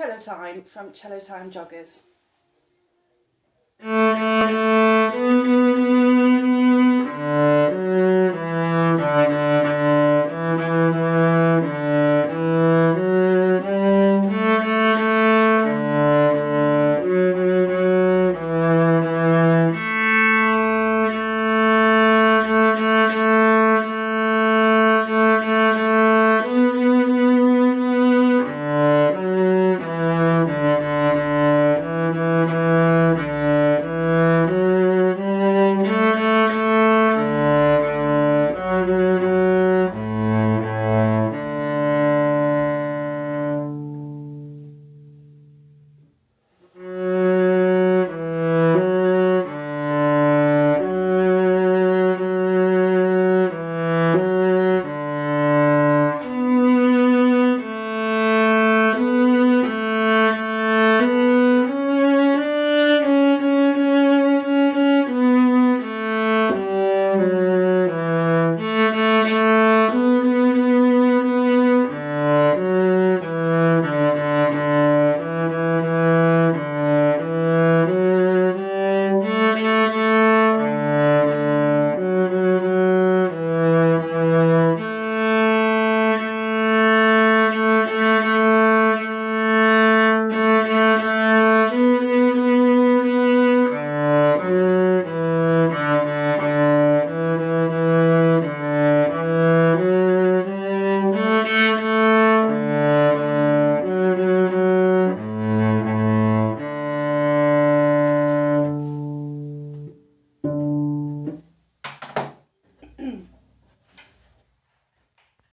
Cello Time from Cello Time Joggers.